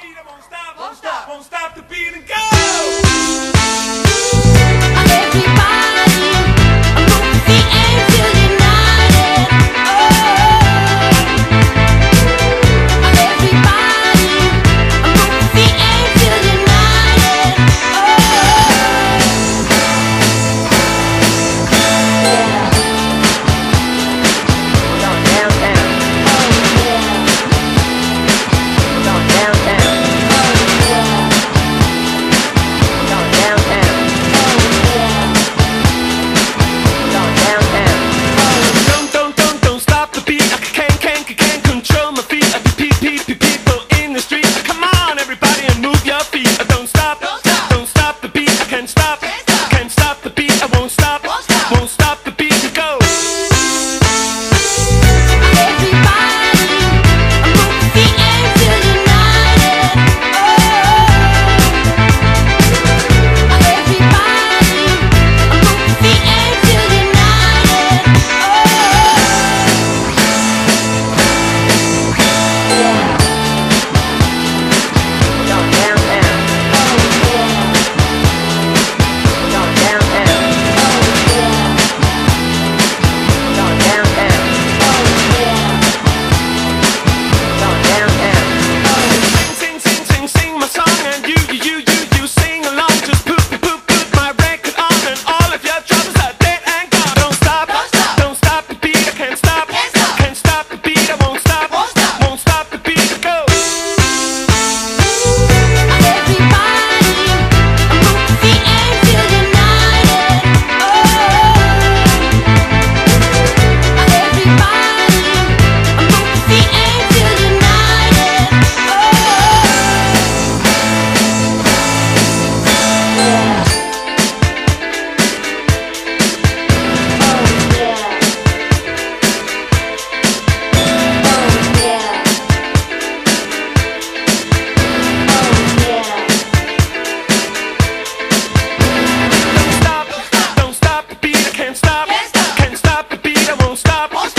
beat, I won't stop, won't stop, won't stop the beat and go. up. stop.